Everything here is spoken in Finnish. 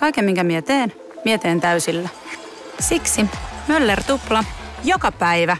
Kaiken, minkä mie teen, mie teen täysillä. Siksi Möller Tupla. Joka päivä